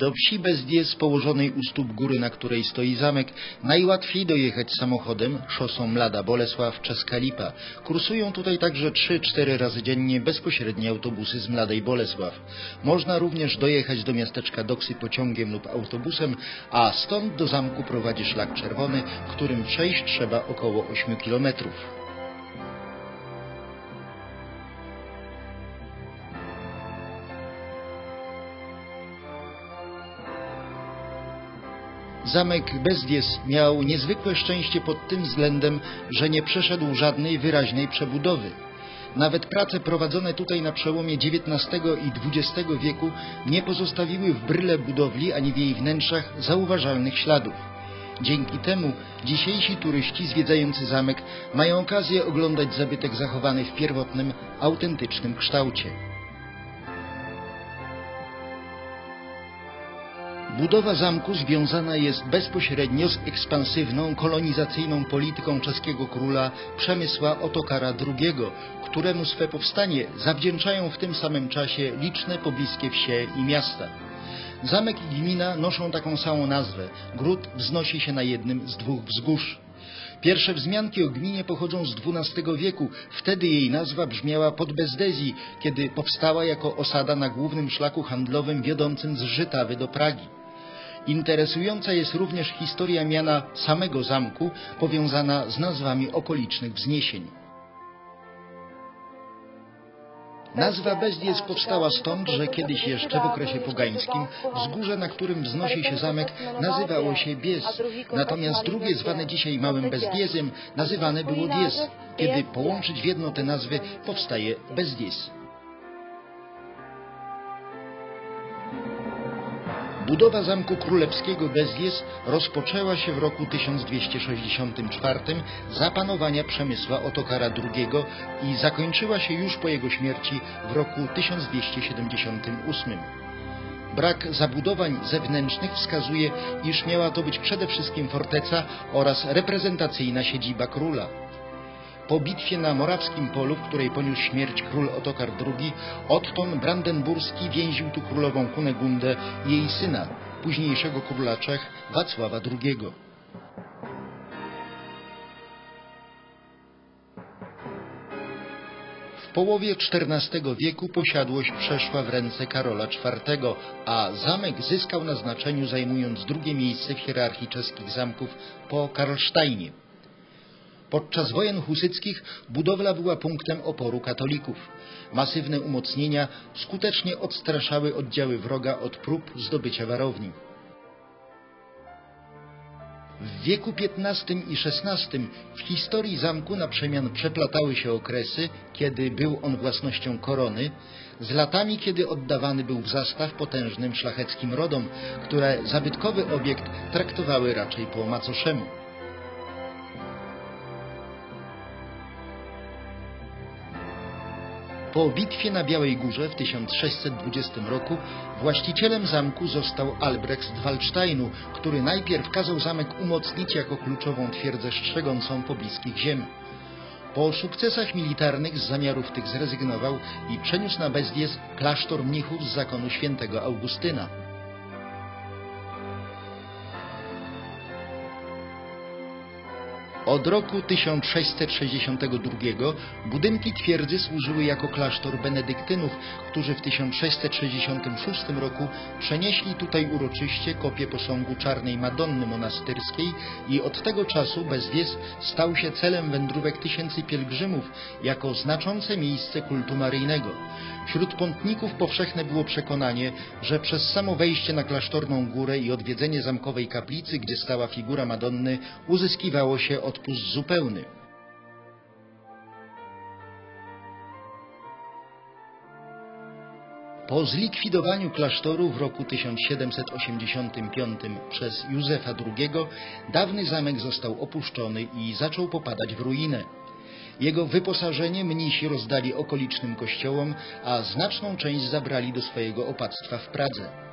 Do wsi Bezdiez, położonej u stóp góry, na której stoi zamek, najłatwiej dojechać samochodem szosą Mlada Bolesław Czeska Lipa. Kursują tutaj także 3-4 razy dziennie bezpośrednie autobusy z Mladej Bolesław. Można również dojechać do miasteczka Doksy pociągiem lub autobusem, a stąd do zamku prowadzi szlak czerwony, którym przejść trzeba około 8 kilometrów. Zamek Bezdies miał niezwykłe szczęście pod tym względem, że nie przeszedł żadnej wyraźnej przebudowy. Nawet prace prowadzone tutaj na przełomie XIX i XX wieku nie pozostawiły w bryle budowli ani w jej wnętrzach zauważalnych śladów. Dzięki temu dzisiejsi turyści zwiedzający zamek mają okazję oglądać zabytek zachowany w pierwotnym, autentycznym kształcie. Budowa zamku związana jest bezpośrednio z ekspansywną, kolonizacyjną polityką czeskiego króla Przemysła Otokara II, któremu swe powstanie zawdzięczają w tym samym czasie liczne pobliskie wsie i miasta. Zamek i gmina noszą taką samą nazwę. Gród wznosi się na jednym z dwóch wzgórz. Pierwsze wzmianki o gminie pochodzą z XII wieku. Wtedy jej nazwa brzmiała pod Bezdezji, kiedy powstała jako osada na głównym szlaku handlowym wiodącym z Żytawy do Pragi. Interesująca jest również historia miana samego zamku, powiązana z nazwami okolicznych wzniesień. Nazwa Bezdiec powstała stąd, że kiedyś jeszcze w okresie pogańskim wzgórze, na którym wznosi się zamek, nazywało się Biez. Natomiast drugie, zwane dzisiaj Małym Bezdiezem, nazywane było Diez. Kiedy połączyć w jedno te nazwy, powstaje Bezdiez. Budowa Zamku Królewskiego Bezdiez rozpoczęła się w roku 1264 za panowania Przemysła Otokara II i zakończyła się już po jego śmierci w roku 1278. Brak zabudowań zewnętrznych wskazuje, iż miała to być przede wszystkim forteca oraz reprezentacyjna siedziba króla. Po bitwie na Morawskim Polu, w której poniósł śmierć król Otokar II, Otton Brandenburski więził tu królową Kunegundę i jej syna, późniejszego króla Czech Wacława II. W połowie XIV wieku posiadłość przeszła w ręce Karola IV, a zamek zyskał na znaczeniu zajmując drugie miejsce w hierarchii czeskich zamków po Karlsteinie. Podczas wojen husyckich budowla była punktem oporu katolików. Masywne umocnienia skutecznie odstraszały oddziały wroga od prób zdobycia warowni. W wieku XV i XVI w historii zamku na przemian przeplatały się okresy, kiedy był on własnością korony, z latami, kiedy oddawany był w zastaw potężnym szlacheckim rodom, które zabytkowy obiekt traktowały raczej po macoszemu. Po bitwie na Białej Górze w 1620 roku właścicielem zamku został Albrecht Waldsteinu, który najpierw kazał zamek umocnić jako kluczową twierdzę strzegącą pobliskich ziem. Po sukcesach militarnych z zamiarów tych zrezygnował i przeniósł na Bezdiez klasztor mnichów z zakonu świętego Augustyna. Od roku 1662 budynki twierdzy służyły jako klasztor benedyktynów, którzy w 1666 roku przenieśli tutaj uroczyście kopię posągu Czarnej Madonny Monastyrskiej i od tego czasu Bezwies stał się celem wędrówek tysięcy pielgrzymów jako znaczące miejsce kultu maryjnego. Wśród pątników powszechne było przekonanie, że przez samo wejście na klasztorną górę i odwiedzenie zamkowej kaplicy, gdzie stała figura Madonny, uzyskiwało się odpust zupełny. Po zlikwidowaniu klasztoru w roku 1785 przez Józefa II dawny zamek został opuszczony i zaczął popadać w ruinę. Jego wyposażenie mnisi rozdali okolicznym kościołom, a znaczną część zabrali do swojego opactwa w Pradze.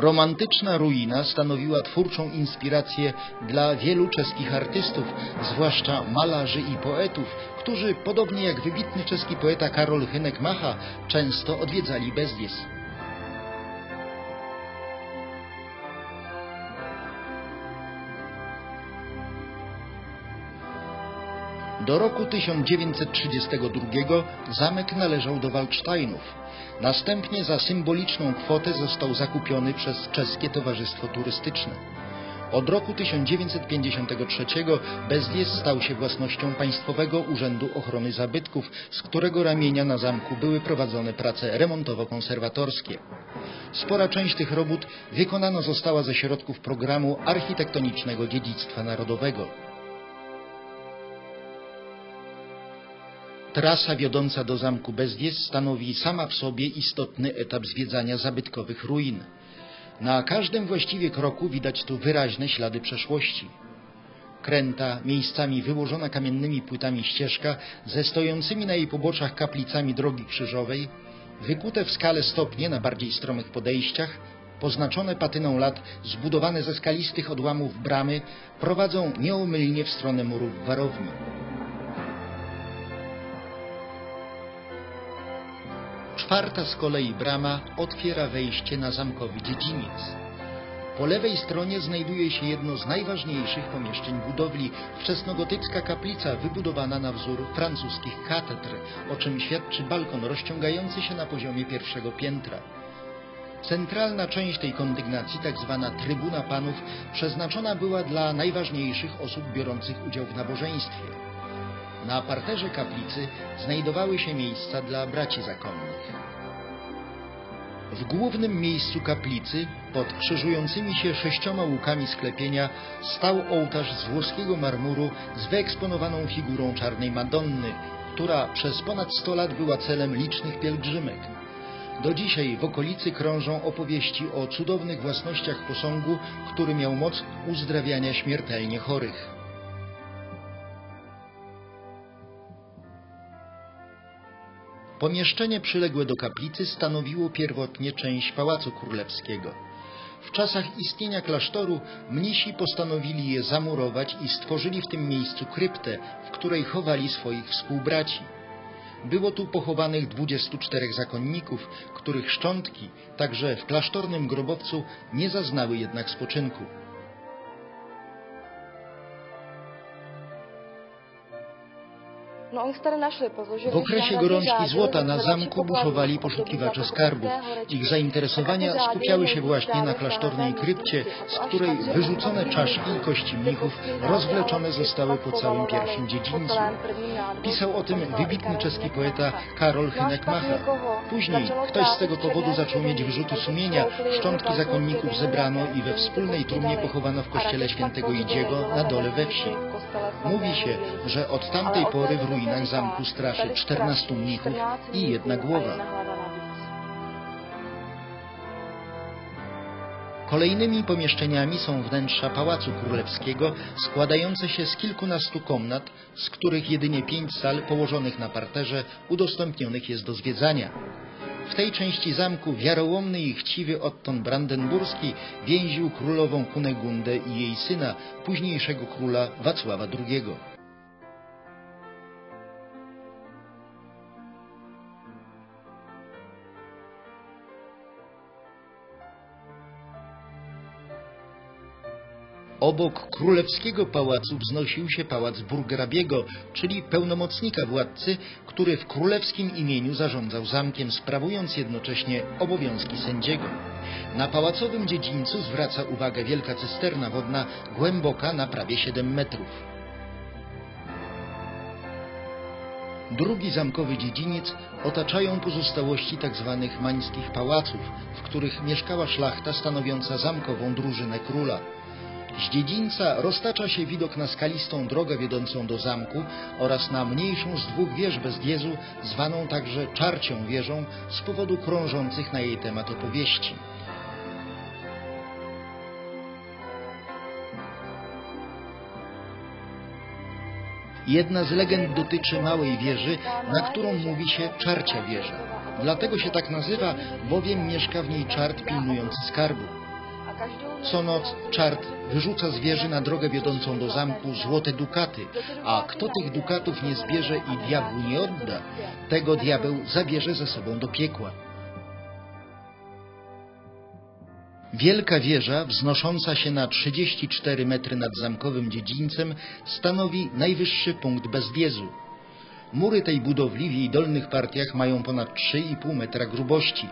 Romantyczna ruina stanowiła twórczą inspirację dla wielu czeskich artystów, zwłaszcza malarzy i poetów, którzy, podobnie jak wybitny czeski poeta Karol Hynek-Macha, często odwiedzali Bezdies. Do roku 1932 zamek należał do Waldsteinów. Następnie za symboliczną kwotę został zakupiony przez Czeskie Towarzystwo Turystyczne. Od roku 1953 Bezdies stał się własnością Państwowego Urzędu Ochrony Zabytków, z którego ramienia na zamku były prowadzone prace remontowo-konserwatorskie. Spora część tych robót wykonana została ze środków programu architektonicznego dziedzictwa narodowego. Trasa wiodąca do zamku Bezdies stanowi sama w sobie istotny etap zwiedzania zabytkowych ruin. Na każdym właściwie kroku widać tu wyraźne ślady przeszłości. Kręta, miejscami wyłożona kamiennymi płytami ścieżka ze stojącymi na jej poboczach kaplicami drogi krzyżowej, wykute w skale stopnie na bardziej stromych podejściach, poznaczone patyną lat, zbudowane ze skalistych odłamów bramy, prowadzą nieomylnie w stronę murów warowni. Czwarta z kolei brama otwiera wejście na zamkowy dziedziniec. Po lewej stronie znajduje się jedno z najważniejszych pomieszczeń budowli, wczesnogotycka kaplica wybudowana na wzór francuskich katedr, o czym świadczy balkon rozciągający się na poziomie pierwszego piętra. Centralna część tej kondygnacji, tak zwana Trybuna Panów, przeznaczona była dla najważniejszych osób biorących udział w nabożeństwie. Na parterze kaplicy znajdowały się miejsca dla braci zakonnych. W głównym miejscu kaplicy, pod krzyżującymi się sześcioma łukami sklepienia, stał ołtarz z włoskiego marmuru z wyeksponowaną figurą czarnej Madonny, która przez ponad 100 lat była celem licznych pielgrzymek. Do dzisiaj w okolicy krążą opowieści o cudownych własnościach posągu, który miał moc uzdrawiania śmiertelnie chorych. Pomieszczenie przyległe do kaplicy stanowiło pierwotnie część Pałacu Królewskiego. W czasach istnienia klasztoru mnisi postanowili je zamurować i stworzyli w tym miejscu kryptę, w której chowali swoich współbraci. Było tu pochowanych 24 zakonników, których szczątki, także w klasztornym grobowcu, nie zaznały jednak spoczynku. W okresie gorączki złota na zamku buszowali poszukiwacze skarbów. Ich zainteresowania skupiały się właśnie na klasztornej krypcie, z której wyrzucone czaszki i kości mnichów rozwleczone zostały po całym pierwszym dziedzińcu. Pisał o tym wybitny czeski poeta Karol Hynek-Macha. Później ktoś z tego powodu zaczął mieć wyrzuty sumienia. Szczątki zakonników zebrano i we wspólnej trumnie pochowano w kościele świętego Idziego na dole we wsi. Mówi się, że od tamtej pory w ruinach zamku straszy 14 mnichów i jedna głowa. Kolejnymi pomieszczeniami są wnętrza Pałacu Królewskiego, składające się z kilkunastu komnat, z których jedynie pięć sal położonych na parterze udostępnionych jest do zwiedzania. W tej części zamku wiarołomny i chciwy Otton Brandenburski więził królową Kunegundę i jej syna, późniejszego króla Wacława II. Obok królewskiego pałacu wznosił się pałac burgrabiego, czyli pełnomocnika władcy, który w królewskim imieniu zarządzał zamkiem, sprawując jednocześnie obowiązki sędziego. Na pałacowym dziedzińcu zwraca uwagę wielka cysterna wodna, głęboka na prawie 7 metrów. Drugi zamkowy dziedziniec otaczają pozostałości tzw. mańskich pałaców, w których mieszkała szlachta stanowiąca zamkową drużynę króla. Z dziedzińca roztacza się widok na skalistą drogę wiodącą do zamku oraz na mniejszą z dwóch wież bez giezu, zwaną także Czarcią wieżą z powodu krążących na jej temat opowieści. Jedna z legend dotyczy małej wieży, na którą mówi się Czarcia wieża. Dlatego się tak nazywa, bowiem mieszka w niej czart pilnujący skarbu. Co noc czart wyrzuca z wieży na drogę wiodącą do zamku złote dukaty, a kto tych dukatów nie zbierze i diabłu nie odda, tego diabeł zabierze ze sobą do piekła. Wielka wieża, wznosząca się na 34 metry nad zamkowym dziedzińcem, stanowi najwyższy punkt Bezwiezu. Mury tej budowli w jej dolnych partiach mają ponad 3,5 metra grubości.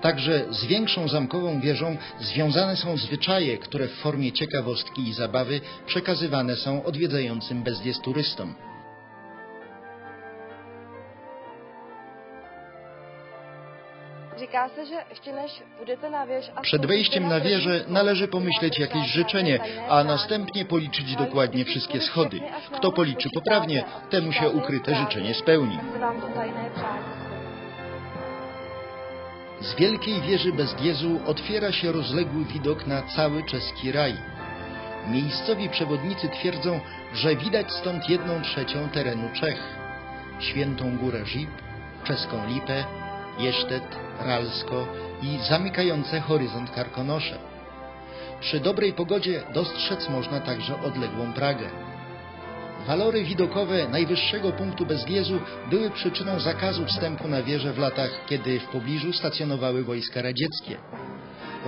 Także z większą zamkową wieżą związane są zwyczaje, które w formie ciekawostki i zabawy przekazywane są odwiedzającym Bezwiez turystom. Przed wejściem na wieżę należy pomyśleć jakieś życzenie, a następnie policzyć dokładnie wszystkie schody. Kto policzy poprawnie, temu się ukryte życzenie spełni. Z wielkiej wieży Bezwiezu otwiera się rozległy widok na cały czeski raj. Miejscowi przewodnicy twierdzą, że widać stąd jedną trzecią terenu Czech. Świętą Górę Żib, czeską Lipę, Jesztet, Ralsko i zamykające horyzont Karkonosze. Przy dobrej pogodzie dostrzec można także odległą Pragę. Walory widokowe najwyższego punktu Bezwiezu były przyczyną zakazu wstępu na wieżę w latach, kiedy w pobliżu stacjonowały wojska radzieckie.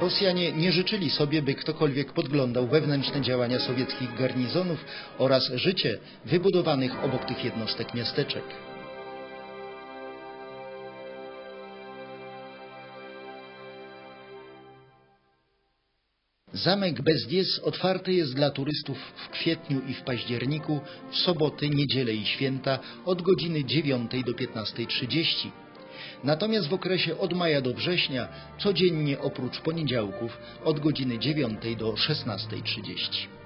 Rosjanie nie życzyli sobie, by ktokolwiek podglądał wewnętrzne działania sowieckich garnizonów oraz życie wybudowanych obok tych jednostek miasteczek. Zamek Bezwiez otwarty jest dla turystów w kwietniu i w październiku, w soboty, niedzielę i święta od godziny 9 do 15.30. Natomiast w okresie od maja do września codziennie oprócz poniedziałków od godziny 9 do 16.30.